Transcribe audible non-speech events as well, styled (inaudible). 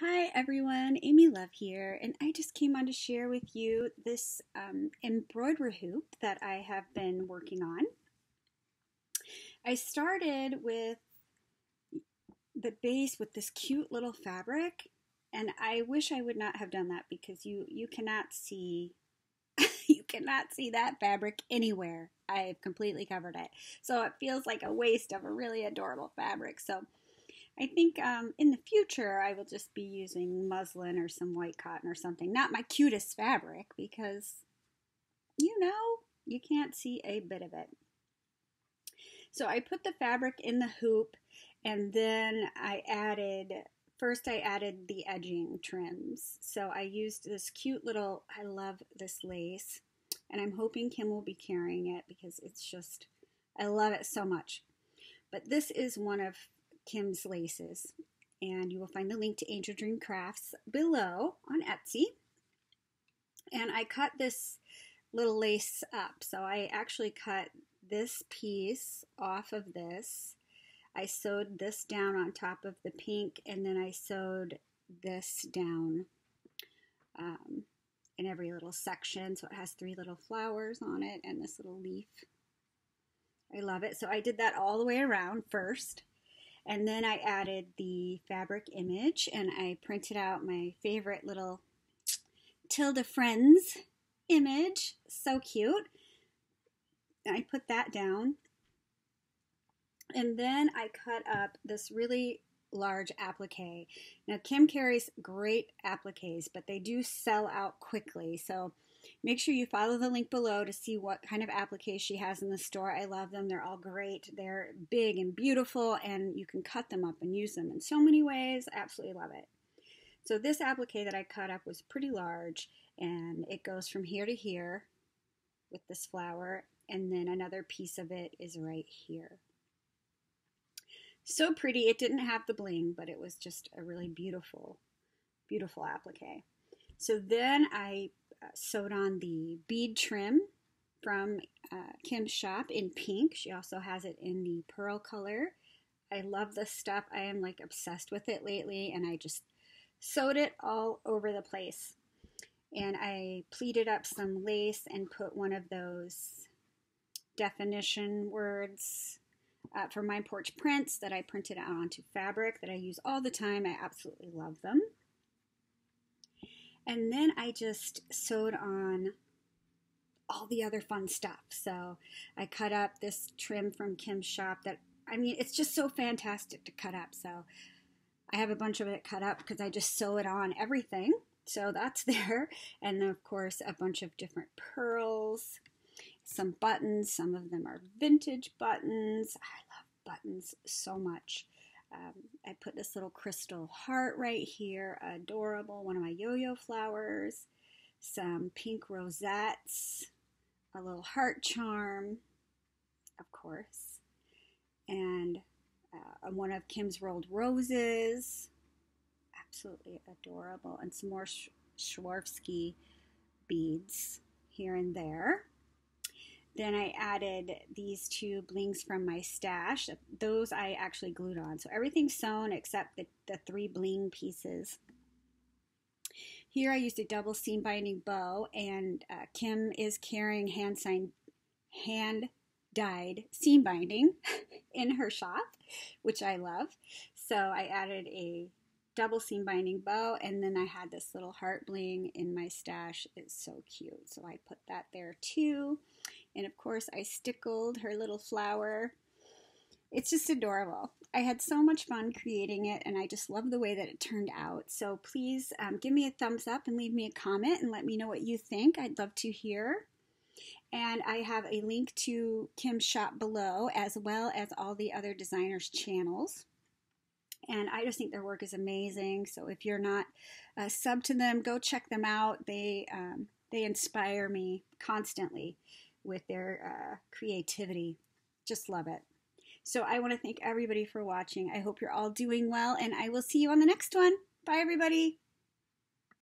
Hi everyone, Amy Love here, and I just came on to share with you this um, embroidery hoop that I have been working on. I started with the base with this cute little fabric, and I wish I would not have done that because you you cannot see (laughs) you cannot see that fabric anywhere. I've completely covered it, so it feels like a waste of a really adorable fabric. So I think um, in the future I will just be using muslin or some white cotton or something. Not my cutest fabric because, you know, you can't see a bit of it. So I put the fabric in the hoop and then I added, first I added the edging trims. So I used this cute little, I love this lace and I'm hoping Kim will be carrying it because it's just, I love it so much. But this is one of Kim's Laces. And you will find the link to Angel Dream Crafts below on Etsy. And I cut this little lace up. So I actually cut this piece off of this. I sewed this down on top of the pink and then I sewed this down um, in every little section. So it has three little flowers on it and this little leaf. I love it. So I did that all the way around first. And then I added the fabric image and I printed out my favorite little Tilda Friends image. So cute. I put that down. And then I cut up this really large applique. Now, Kim carries great appliques, but they do sell out quickly. So Make sure you follow the link below to see what kind of appliques she has in the store. I love them. They're all great. They're big and beautiful, and you can cut them up and use them in so many ways. Absolutely love it. So this applique that I cut up was pretty large, and it goes from here to here with this flower, and then another piece of it is right here. So pretty. It didn't have the bling, but it was just a really beautiful, beautiful applique. So then I sewed on the bead trim from uh, Kim's shop in pink. She also has it in the pearl color. I love this stuff. I am like obsessed with it lately, and I just sewed it all over the place. And I pleated up some lace and put one of those definition words uh, for my porch prints that I printed out onto fabric that I use all the time. I absolutely love them. And then I just sewed on all the other fun stuff. So I cut up this trim from Kim's shop that, I mean, it's just so fantastic to cut up. So I have a bunch of it cut up because I just sew it on everything. So that's (laughs) there. And then, of course, a bunch of different pearls, some buttons. Some of them are vintage buttons. I love buttons so much. Um, I put this little crystal heart right here, adorable, one of my yo-yo flowers, some pink rosettes, a little heart charm, of course, and uh, one of Kim's rolled roses, absolutely adorable, and some more Swarovski beads here and there. Then I added these two blings from my stash. Those I actually glued on. So everything's sewn except the, the three bling pieces. Here I used a double seam binding bow and uh, Kim is carrying hand signed, hand dyed seam binding (laughs) in her shop, which I love. So I added a double seam binding bow and then I had this little heart bling in my stash. It's so cute. So I put that there too. And of course, I stickled her little flower. It's just adorable. I had so much fun creating it, and I just love the way that it turned out. So please um, give me a thumbs up and leave me a comment and let me know what you think. I'd love to hear. And I have a link to Kim's shop below, as well as all the other designers' channels. And I just think their work is amazing. So if you're not a sub to them, go check them out. They um, they inspire me constantly with their uh, creativity. Just love it. So I want to thank everybody for watching. I hope you're all doing well, and I will see you on the next one. Bye, everybody.